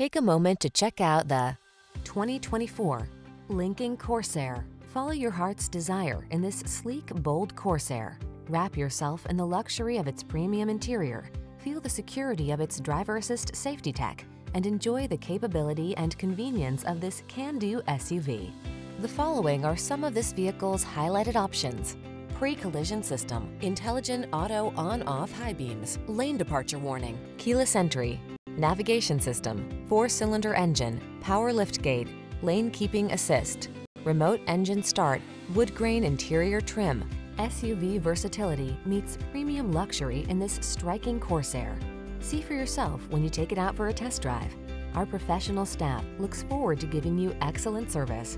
Take a moment to check out the 2024 Lincoln Corsair. Follow your heart's desire in this sleek, bold Corsair. Wrap yourself in the luxury of its premium interior, feel the security of its driver assist safety tech, and enjoy the capability and convenience of this can-do SUV. The following are some of this vehicle's highlighted options. Pre-collision system, intelligent auto on-off high beams, lane departure warning, keyless entry, navigation system, four-cylinder engine, power liftgate, lane keeping assist, remote engine start, wood grain interior trim. SUV versatility meets premium luxury in this striking Corsair. See for yourself when you take it out for a test drive. Our professional staff looks forward to giving you excellent service.